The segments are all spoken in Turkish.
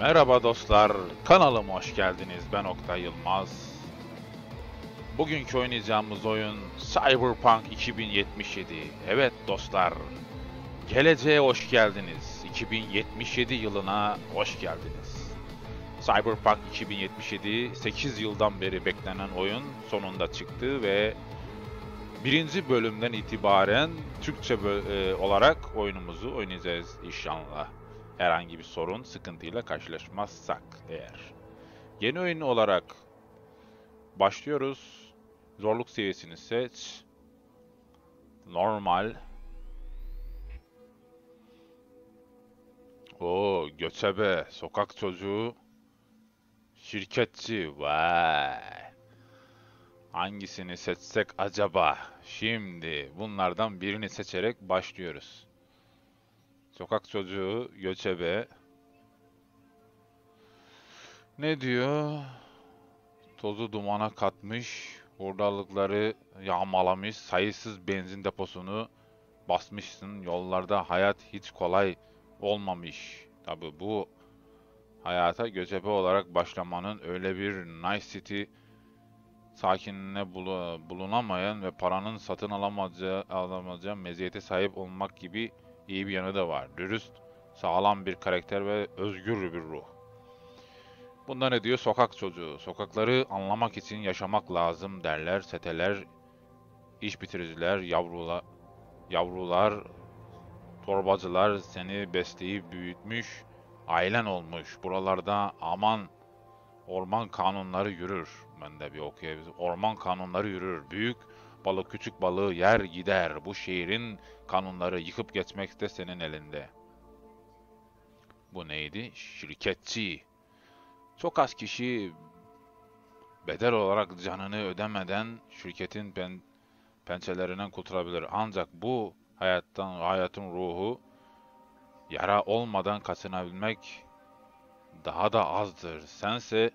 Merhaba dostlar, kanalıma hoş geldiniz. Ben Oktay Yılmaz. Bugünkü oynayacağımız oyun Cyberpunk 2077. Evet dostlar, geleceğe hoş geldiniz. 2077 yılına hoş geldiniz. Cyberpunk 2077 8 yıldan beri beklenen oyun sonunda çıktı ve birinci bölümden itibaren Türkçe e, olarak oyunumuzu oynayacağız inşallah herhangi bir sorun, sıkıntıyla karşılaşmazsak eğer. Yeni oyun olarak başlıyoruz. Zorluk seviyesini seç. Normal. O göçebe, sokak çocuğu, şirketçi. Vay. Hangisini seçsek acaba? Şimdi bunlardan birini seçerek başlıyoruz. Sokak çocuğu, göçebe. Ne diyor? Tozu dumana katmış, hurdalıkları yağmalamış, sayısız benzin deposunu basmışsın. Yollarda hayat hiç kolay olmamış. Tabi bu hayata göçebe olarak başlamanın öyle bir Nice City sakinine bulu- bulunamayan ve paranın satın alamayacağı, alamayacağı meziyete sahip olmak gibi iyi bir yanı da var. Dürüst, sağlam bir karakter ve özgür bir ruh. Bunda ne diyor? Sokak çocuğu. Sokakları anlamak için yaşamak lazım derler. Seteler, iş bitiriciler, yavrula, yavrular, torbacılar seni besleyip büyütmüş, ailen olmuş. Buralarda aman orman kanunları yürür. Ben de bir okuyabilirim. Orman kanunları yürür. Büyük balık küçük balığı yer gider. Bu şehrin kanunları yıkıp geçmek de senin elinde. Bu neydi? Şirketçi. Çok az kişi bedel olarak canını ödemeden şirketin pen pençelerinden kurtulabilir. Ancak bu hayattan hayatın ruhu yara olmadan kaçınabilmek daha da azdır. Sense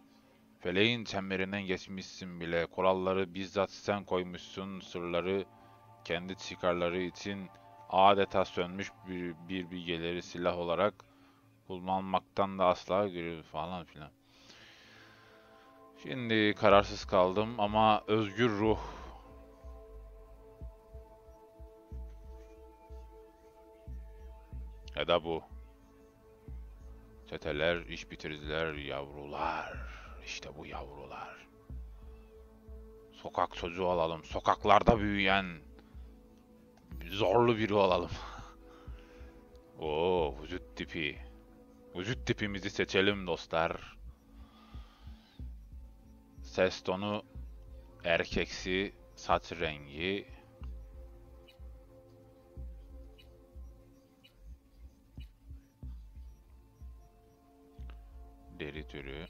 feleğin çemberinden geçmişsin bile. Kuralları bizzat sen koymuşsun. Sırları kendi çıkarları için adeta sönmüş bir, bir bilgeleri silah olarak kullanmaktan da asla görüyor falan filan. Şimdi kararsız kaldım ama özgür ruh ya da bu. Çeteler, iş bitiriciler, yavrular. İşte bu yavrular. Sokak çocuğu alalım. Sokaklarda büyüyen zorlu biri olalım. Oo, vücut tipi. Vücut tipimizi seçelim dostlar. Ses tonu erkeksi, saç rengi. Deri türü.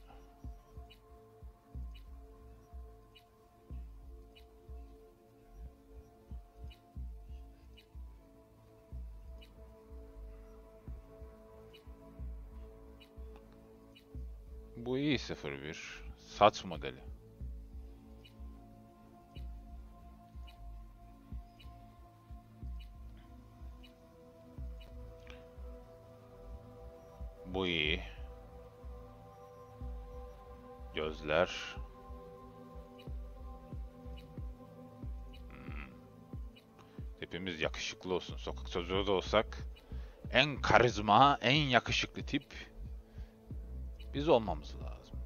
Bu iyi 01. Saç modeli. Bu iyi. Gözler. Hmm. Hepimiz yakışıklı olsun. Sokak çocuğu da olsak en karizma, en yakışıklı tip biz olmamız lazım.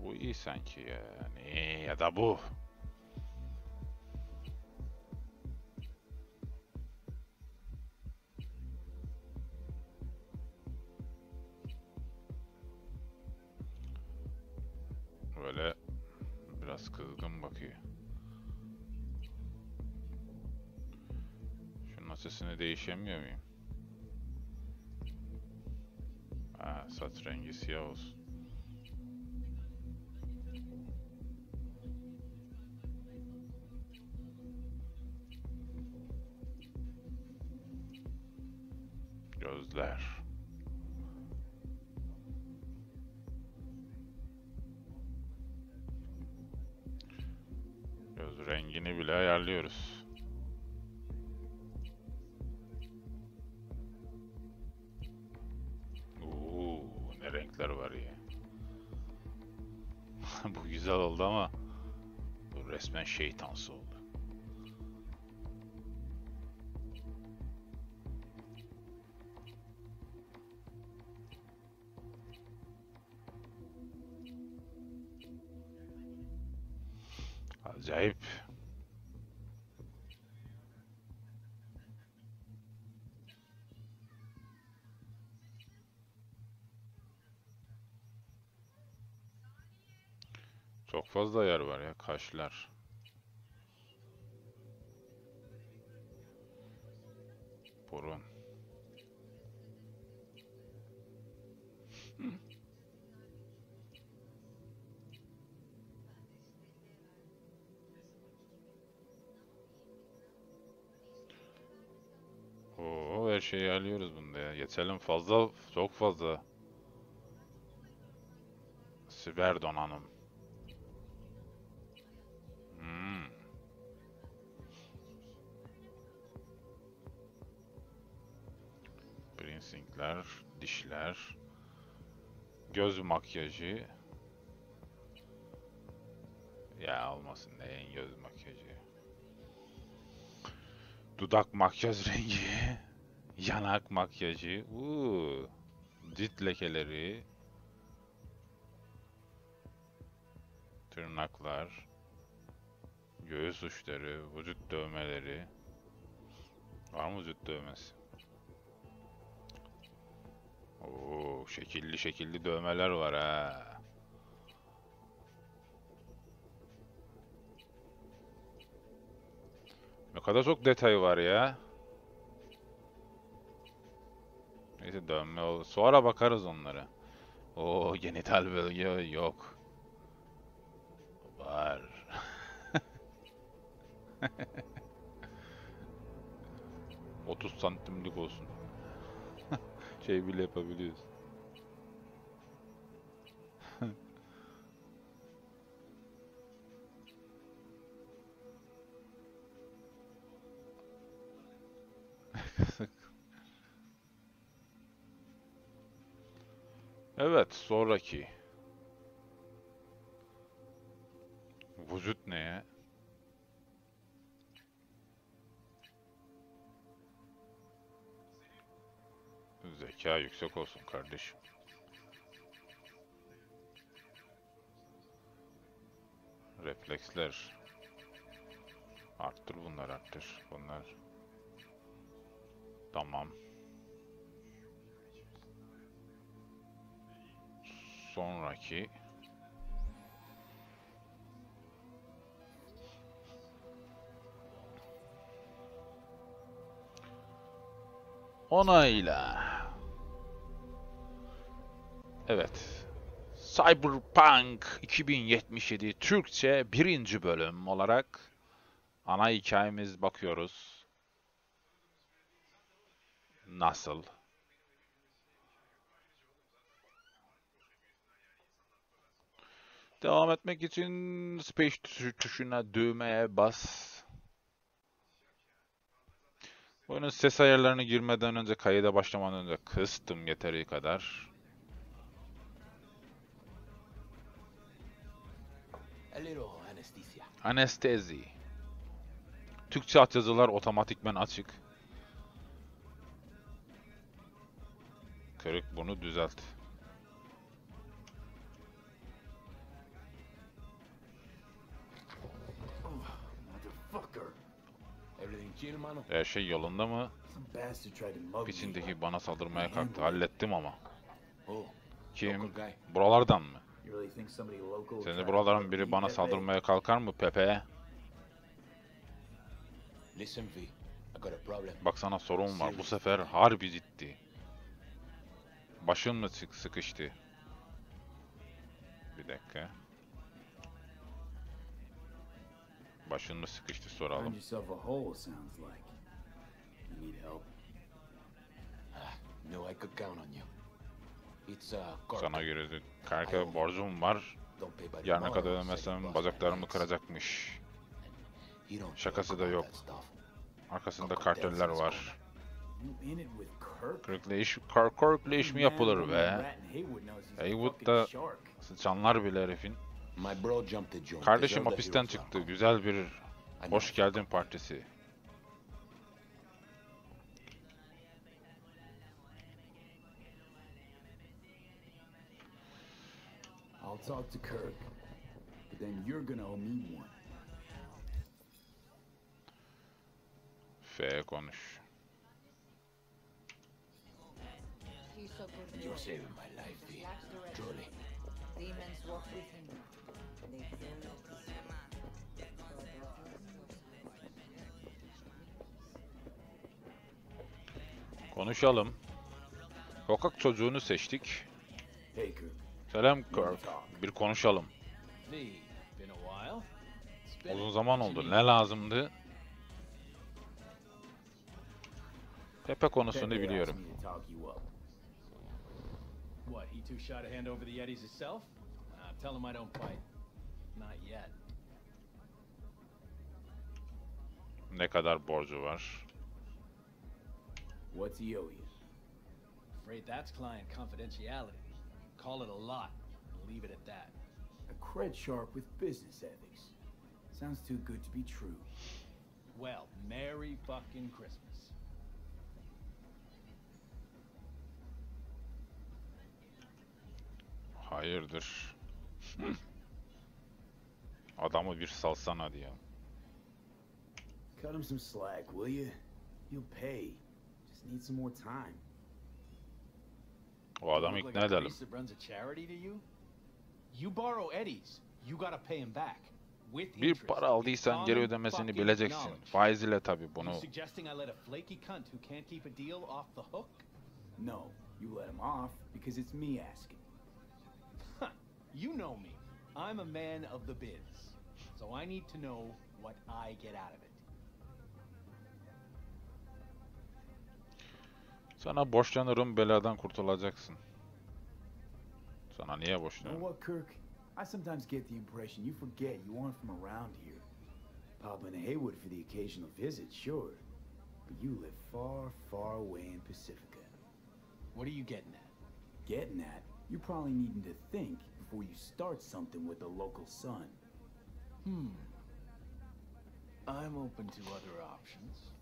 Bu iyi sanki yani ya da bu. Gözler. Göz rengini bile ayarlıyoruz. Oo, ne renkler var ya. Bu güzel oldu ama bu resmen şeytansı oldu. Çok fazla yer var ya kaşlar. Burun. Oo, her şeyi alıyoruz bunda ya. Geçelim fazla, çok fazla. Siber donanım. Dişler, göz makyajı. Ya olmasın neyin göz makyajı. Dudak makyaj rengi, yanak makyajı, uuu, cilt lekeleri, tırnaklar, göğüs uçları, vücut dövmeleri. Var mı vücut dövmesi? Oo, şekilli şekilli dövmeler var ha. Ne kadar çok detay var ya. Neyse dönme ol. Sonra bakarız onlara. Oo genital bölge yok. Var. Otuz santimlik olsun. Şey bile yapabiliyoruz. Evet, sonraki. Vücut ne Zeka yüksek olsun kardeşim. Refleksler. Arttır bunlar arttır. Bunlar. Tamam. Sonraki. Onayla. Evet. Cyberpunk 2077 Türkçe birinci bölüm olarak ana hikayemiz bakıyoruz. Nasıl? Devam etmek için space tuşu- tuşuna düğmeye bas. Oyunun ses ayarlarını girmeden önce, kayıda başlamadan önce kıstım yeteri kadar. A little anesthesia. Anestezi. Türkçe altyazılar otomatikmen açık. Kırık bunu düzelt. Her şey yolunda mı? Piçindeki bana saldırmaya kalktı. Hallettim ama. Oh, Kim? Buralardan mı? You really think somebody local would Seni buraların biri bana saldırmaya kalkar mı Pepe? Listen, V. I got a problem. Bak sana sorun var. Bu sefer harbi ciddi. Başın mı sık sıkıştı? Bir dakika. Başın mı sıkıştı soralım. Sana göre kanka borcum var. Yarına kadar ödemezsem bacaklarımı kıracakmış. Şakası da yok. Arkasında karteller var. Kirk'le iş, Kirk, Kirk'le iş mi yapılır be? Haywood da sıçanlar bile herifin. Kardeşim hapisten çıktı. Güzel bir hoş geldin partisi. I'll talk to Kirk, but then you're gonna owe me one. F konuş. You're saving my life, V. Truly. Demons walk with him. They Konuşalım. Sokak çocuğunu seçtik. Hey, Kirk. Selam Kirk. Bir konuşalım. A Uzun zaman oldu. Ne lazımdı? Pepe konusunu biliyorum. What, he too shy to hand over the Yetis himself? Uh, tell him I don't fight. Not yet. Ne kadar borcu var? What's he owe you? Afraid that's client confidentiality. Call it a lot. and Leave it at that. A cred shark with business ethics. Sounds too good to be true. Well, Merry fucking Christmas. Hayırdır? Adamı bir salsana diyor. Cut him some slack, will you? He'll pay. Just need some more time. O adamı Look ikna like a edelim. priest that runs a charity to you? You borrow Eddies, you gotta pay him back. With Bir interest. para aldıysan geri Common ödemesini fucking bileceksin. knowledge. Faiz ile tabi bunu. You suggesting I let a flaky cunt who can't keep a deal off the hook? No, you let him off because it's me asking. Huh, you know me. I'm a man of the biz. So I need to know what I get out of it. Sana borçlanırım beladan kurtulacaksın. Sana niye You know what, Kirk? I sometimes get the impression you forget you aren't from around here. Popping to Haywood for the occasional visit, sure. But you live far, far away in Pacifica. What are you getting at? Getting at, you're probably needing to think before you start something with the local sun. Hmm. I'm open to other options.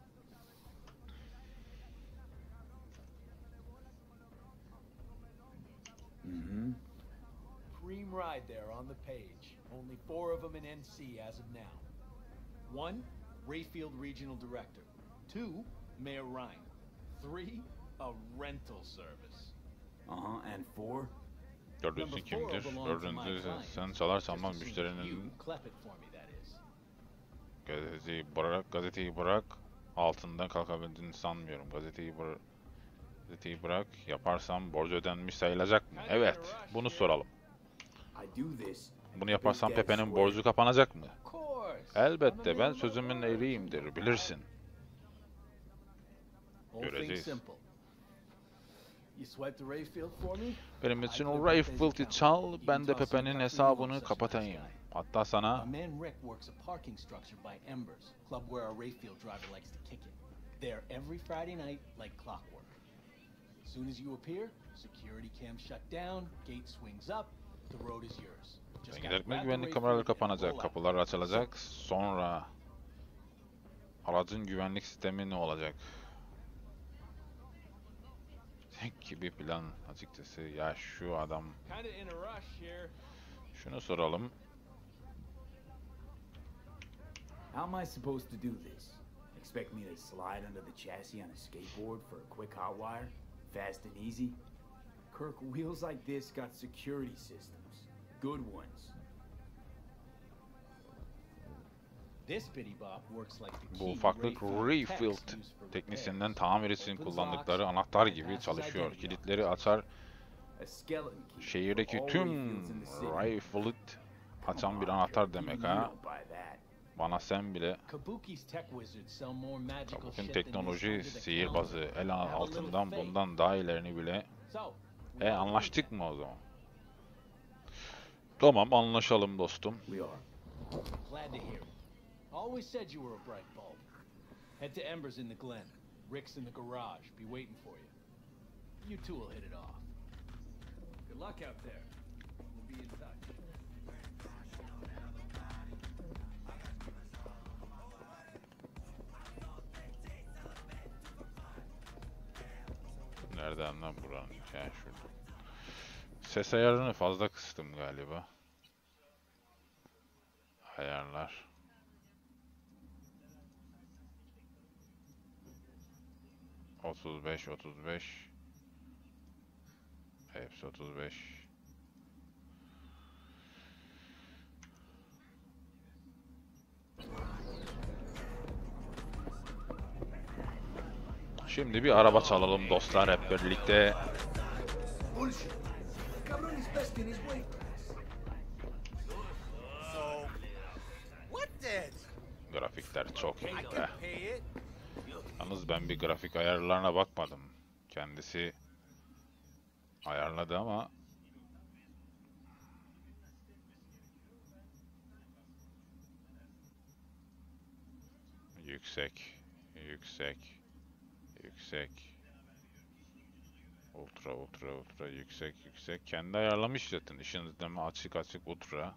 Mm-hmm. Cream ride there on the page. Only four of them in NC as of now. One, Rayfield Regional Director. Two, Mayor Ryan. Three, a rental service. Uh-huh, and four? Dördüncüsü Number four kimdir? belongs Dördüncü sen çalarsan Just ben as soon as müşterinin you clep it for me, that is. gazeteyi bırak, gazeteyi bırak. Altından kalkabildiğini sanmıyorum. Gazeteyi bırak. Gazeteyi bırak. Yaparsam borcu ödenmiş sayılacak mı? Evet. Bunu soralım. Bunu yaparsam Pepe'nin borcu kapanacak mı? Elbette ben sözümün eriyimdir bilirsin. Göreceğiz. Benim için o Rayfield'i çal, ben de Pepe'nin hesabını kapatayım. Hatta sana. There every Friday night like clockwork. As soon as you appear, security cam shut down, gate swings up, the road is yours. Giderken güvenlik kameraları kapanacak, kapılar açılacak. Sonra aracın güvenlik sistemi ne olacak? Tek gibi plan açıkçası. Ya şu adam, şunu soralım. How am I supposed to do this? Expect me to slide under the chassis on a skateboard for a quick hot wire? Fast and easy? Kirk, wheels like this got security systems. Good ones. This bitty bop works like the Bu ufaklık for teknisyenden tamir için kullandıkları anahtar gibi çalışıyor. Kilitleri açar, şehirdeki tüm. Rayfield açan bir anahtar demek ha. Bana sen bile Kabuki's tech wizards sell more magical Bugün shit than this teknoloji sihirbazı el altından bundan daha ilerini bile. E anlaştık mı o zaman? Tamam anlaşalım dostum. We are. Glad to hear it. Always said you were a bright bulb. Head to Embers in the Glen. Rick's in the garage. Be waiting for you. You two will hit it off. Good luck out there. We'll be in touch. Nereden lan buranın? Yani şurada. Ses ayarını fazla kıstım galiba. Ayarlar. Otuz beş, otuz beş. Hepsi otuz beş. Şimdi bir araba çalalım dostlar hep birlikte. Grafikler çok iyi be. Yalnız ben bir grafik ayarlarına bakmadım. Kendisi ayarladı ama yüksek, yüksek, yüksek. Ultra, ultra, ultra, yüksek, yüksek. Kendi ayarlamış zaten. Işın izleme açık, açık, ultra.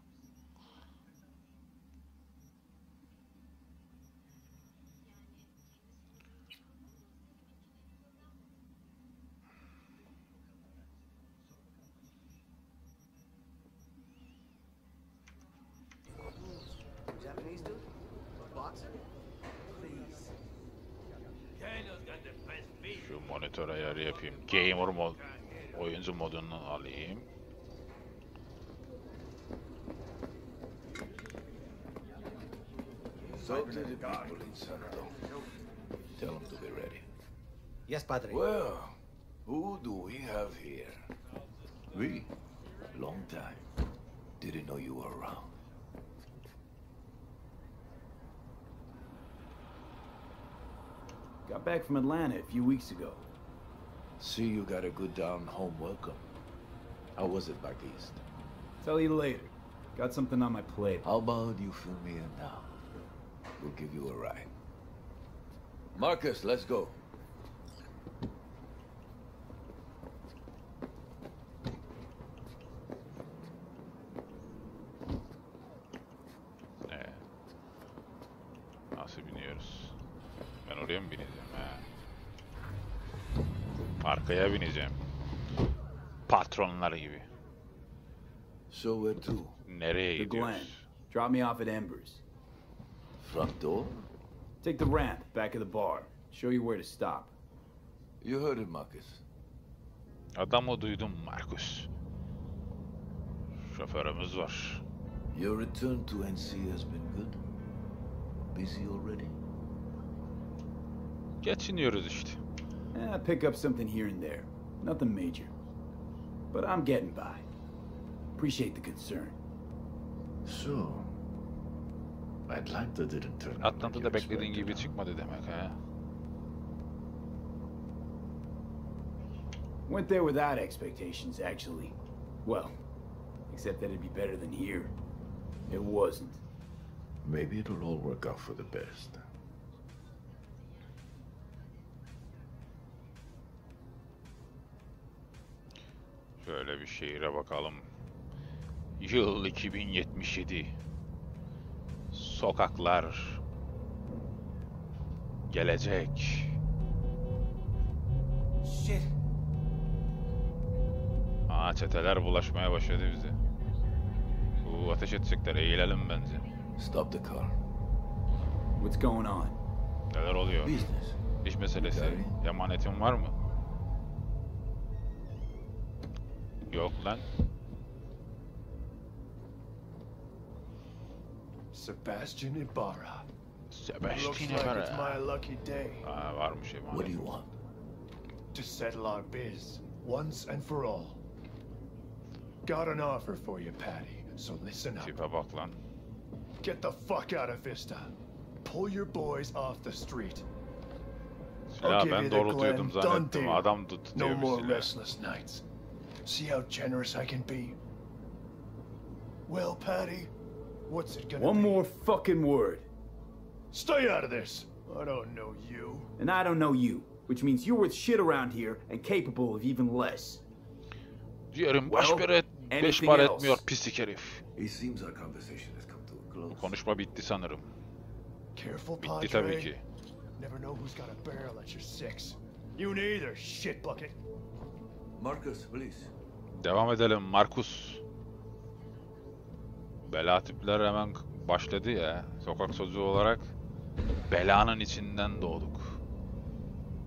Gamer mod, oyuncu modunu alayım. Talk to the people in Santo. Tell them to be ready. Yes, Padre. Well, who do we have here? We? Long time. Didn't know you were around. Got back from Atlanta a few weeks ago. See you got a good down home welcome. How was it back east? Tell you later. Got something on my plate. How about you fill me in now? We'll give you a ride. Marcus, let's go. Patronlar gibi. So where to? Nereye The Glen. gidiyoruz? Drop me off at Embers. Front door? Take the ramp back of the bar. Show you where to stop. You heard it, Marcus. Adamı duydum Markus. Şoförümüz var. Your return to NC has been good. Busy already? Geçiniyoruz işte. Eh, pick up something here and there. Nothing major. But I'm getting by. Appreciate the concern. So, Atlanta didn't turn out like Atlanta'da you beklediğin gibi expected, huh? çıkmadı demek ha. Went there without expectations, actually. Well, except that it'd be better than here. It wasn't. Maybe it'll all work out for the best. Şöyle bir şehire bakalım. Yıl 2077. Sokaklar. Gelecek. Shit. Aa çeteler bulaşmaya başladı bize. Bu ateş edecekler. Eğilelim bence. Stop the car. What's going on? Neler oluyor? Business. İş meselesi. Emanetin var mı? Yok lan. Sebastian Ibarra. Looks Sebastian like it's my lucky day Aa, varmış emanet. What do you want? to settle our biz once and for all. Got an offer for you, Patty, so listen up. Tipe bak lan. Get the fuck out of Vista. Pull your boys off the street. Silah give ben you the doğrultuyordum Glen. zannettim. Done deal. Adam tut tutuyor No more restless nights. See how generous I can be? Well, Patty, what's it gonna be? One be? more fucking word. Stay out of this. I don't know you. And I don't know you, which means you're worth shit around here and capable of even less. Ciğerim baş Well, bere, beş anything else? etmiyor pislik herif. It seems our conversation has come to a Bu konuşma bitti sanırım. Careful, Bitti Padre. tabii ki. Never know who's got a barrel at your six. You neither, shit bucket. Marcus, please. Devam edelim Markus. Bela tipler hemen başladı ya. Sokak çocuğu olarak belanın içinden doğduk.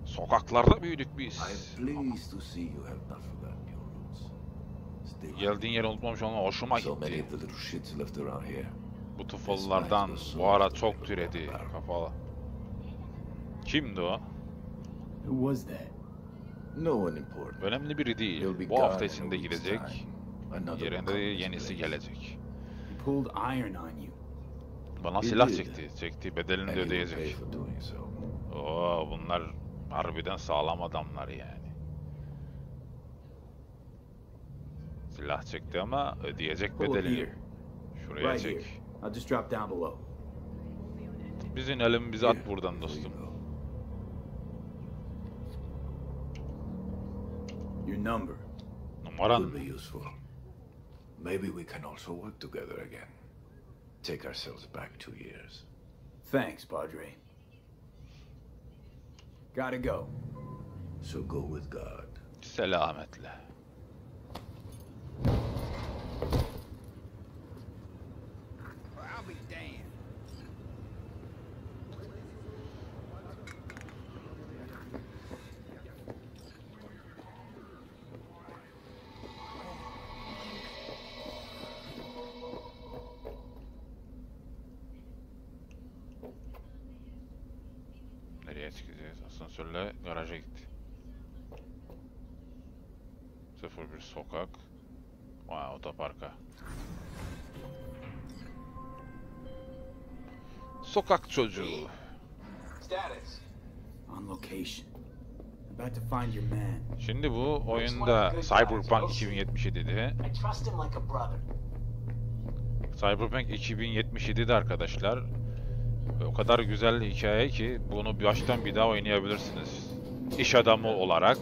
Sokaklarda büyüdük biz. Geldiğin yeri unutmamış olman hoşuma gitti. Bu tufollardan bu ara çok türedi kafalı. Kimdi o? Who was that? No one important. Önemli biri değil. Bu hafta içinde gidecek. Yerinde yenisi gelecek. He pulled iron on you. Bana silah çekti. Çektiği bedelini de ödeyecek. Oo bunlar harbiden sağlam adamlar yani. Silah çekti ama ödeyecek bedelini. here. Şuraya çek. I'll just drop down below. Biz inelim bizi at Here, buradan dostum. Your number. Numaran Will be useful. Maybe we can also work together again. Take ourselves back two years. Thanks, Padre. Gotta go. So go with God. selametle. Asansörle garaja gitti. 01 sokak. Vay otoparka. Sokak çocuğu. Status. On location. About to find your man. Şimdi bu oyunda Cyberpunk 2077'de. I trust him like a brother. Cyberpunk 2077'de arkadaşlar. O kadar güzel hikaye ki bunu baştan bir daha oynayabilirsiniz. İş adamı olarak,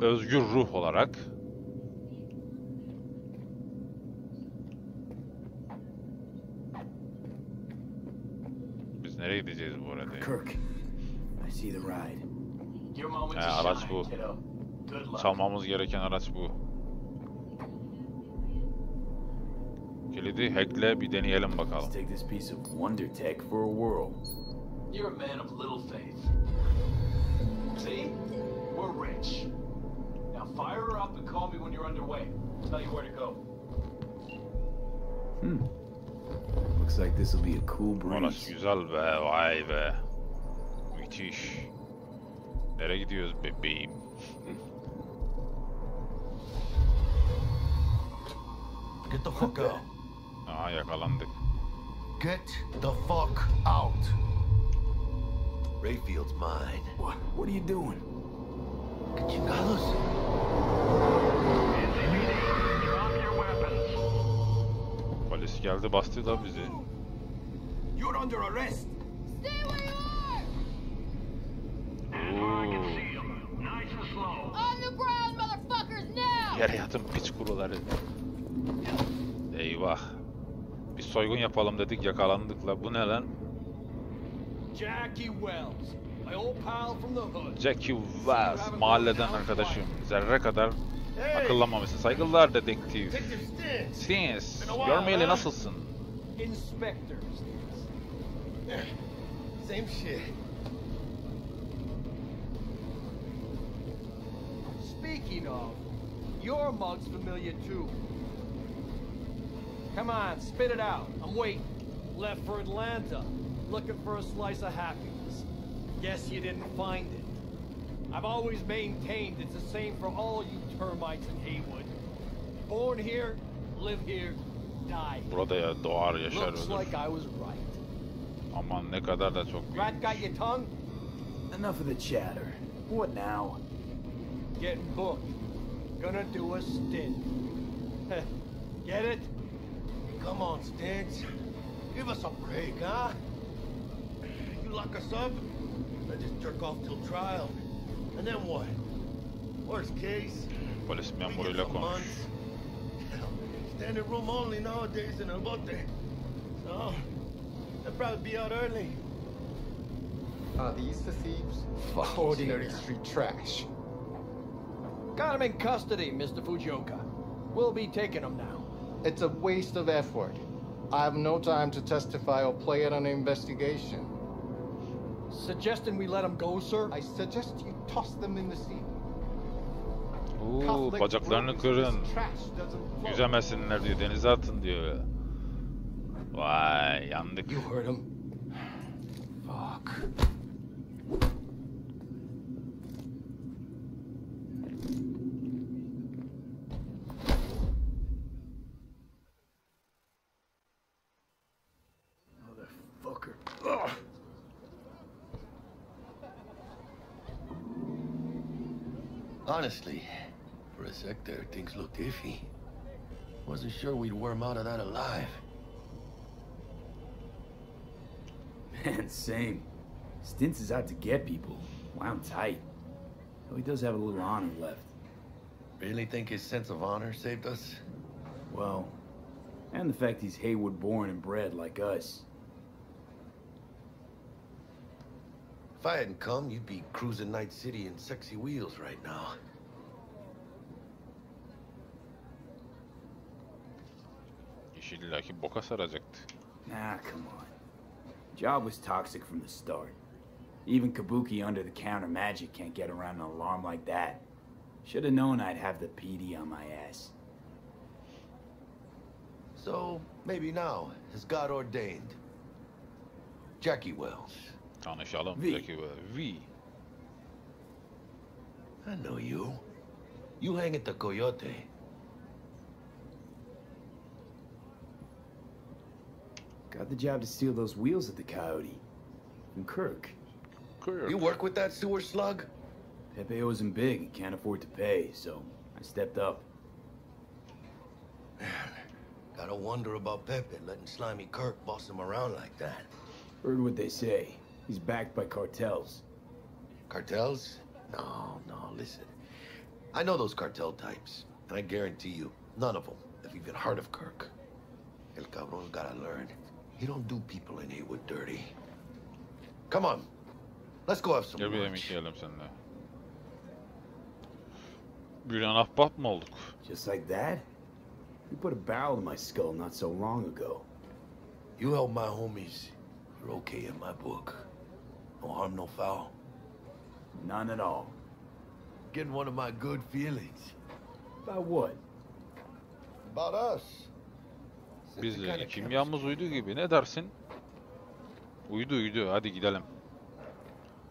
özgür ruh olarak. Biz nereye gideceğiz bu arada? Kirk, I see the ride. Your moment Ha, to araç shine, bu. kiddo. Good luck. Çalmamız gereken araç bu. Kilidi hackle bir deneyelim bakalım. Let's take this piece of wonder tech for a whirl. You're a man of little faith. See? We're rich. Now fire her up and call me when you're underway. I'll tell you where to go. Hmm. Looks like this will be a cool Orası breeze. güzel be, vay be. Müthiş. Nereye gidiyoruz bebeğim? Get the fuck out. Yakalandık. Get the fuck out. Rayfield's mine. What? What are you doing? ¿Qué chingados? Polis geldi bastı da bizi. You're under arrest. Stay where you are! Yere yatın piç kuruları. Eyvah. Soygun yapalım dedik yakalandık la. Bu ne lan? Jackie Wells, my old pal from the hood. Jackie Wells. Mahalleden arkadaşım. Zerre kadar akıllanmamışsın. Saygılar dedektif. Stins. Görmeyeli nasılsın? Inspector. Same shit. Speaking of, your mug's familiar too. Come on, spit it out. I'm waiting. Left for Atlanta, looking for a slice of happiness. Guess you didn't find it. I've always maintained it's the same for all you termites in Haywood. Born here, live here, die here. Burada ya doğar yaşar Looks ölür. like I was right. Aman ne kadar da çok Rat büyük. got your tongue? Enough of the chatter. What now? Getting booked. Gonna do a stint. Get it? Come on, Stins. Give us a break, huh? You lock us up, I just jerk off till trial. And then what? Worst case, Polis we get memuruyla some konuş. months. Hell, Standing room only nowadays in El Bote. So, they'll probably be out early. Are these the thieves? Fuck Ordinary street trash. Got him in custody, Mr. Fujioka. We'll be taking him now. It's a waste of effort. I have no time to testify or play it on an investigation. Suggesting we let him go, sir? I suggest you toss them in the sea. Oo, bacaklarını kırın. Yüzemesinler diyor. Denize atın diyor. Vay yandık. You heard him. Fuck. Honestly, for a sec there, things looked iffy. Wasn't sure we'd worm out of that alive. Man, same. Stints is out to get people. Wound tight. Though he does have a little honor left. Really think his sense of honor saved us? Well, and the fact he's Haywood born and bred like us. If I hadn't come, you'd be cruising Night City in sexy wheels right now. Illaki boka saracaktı. Nah, come on. Job was toxic from the start. Even Kabuki under the counter magic can't get around an alarm like that. Should have known I'd have the PD on my ass. So, maybe now, as God ordained. Jackie Wells. Tanışalım. V. Zeki ve V. I know you. You hang at the Coyote. Got the job to steal those wheels at the Coyote. From Kirk. Kırk. You work with that sewer slug? Pepe owes him big and can't afford to pay, so I stepped up. Gotta wonder about Pepe letting Slimy Kirk boss him around like that. Heard what they say. He's backed by cartels. Cartels? No, no, listen. I know those cartel types, and I guarantee you, none of them have even heard of Kirk. El cabron's gotta learn. He don't do people in Haywood dirty. Come on. Let's go have some Gel bir yemek lunch. yiyelim seninle. Bir an ahbap mı olduk? Just like that? You put a barrel in my skull not so long ago. You help my homies, you're okay in my book. No harm, no foul. None at all. Getting one of my good feelings. About what? About us. Bizle kimyamız uydu gibi. Ne dersin? Uydu uydu. Hadi gidelim.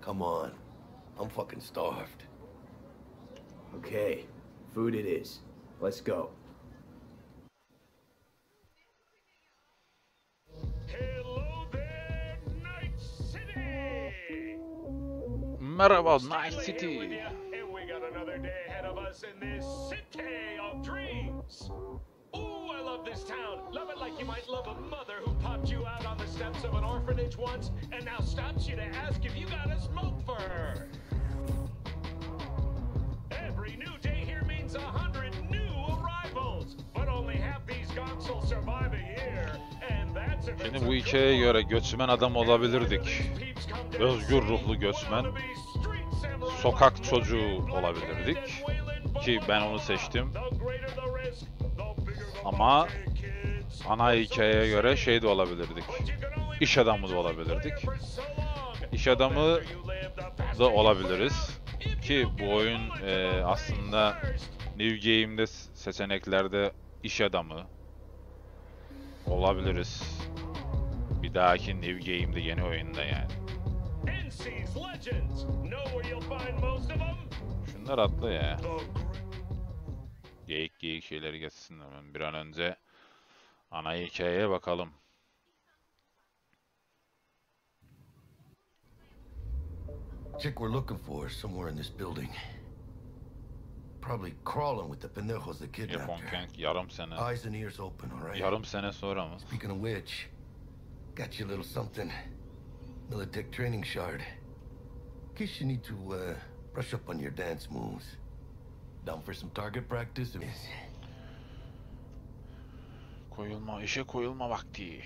Come on. I'm fucking starved. Okay, food it is. Let's go. Hello there, Night City! Merhaba Night City. Mother who popped you out on the steps of an orphanage once and now stops you to ask if you got a smoke for her. Every new day here means a hundred new arrivals, but only half these gonks will survive a year, and that's if Şimdi bu hikayeye göre göçmen adam olabilirdik. Özgür ruhlu göçmen. Sokak çocuğu olabilirdik. Ki ben onu seçtim. Ama ana hikayeye göre şey de olabilirdik. İş adamı da olabilirdik. İş adamı da olabiliriz. Ki bu oyun e, aslında New Game'de seçeneklerde iş adamı olabiliriz. Bir dahaki New Game'de yeni oyunda yani. Şunlar atla ya. Geyik geyik şeyleri geçsinler. Ben bir an önce ana hikayeye bakalım. Chick we're looking for is somewhere in this building. Probably crawling with the pendejos that kidnapped Japon her. Kank yarım sene. Eyes and ears open, all right? Yarım sene sonra mı? Speaking of which, Got you a little something. Militech training shard. In case you need to, uh, brush up on your dance moves. Down for some target practice? Koyulma, işe koyulma vakti.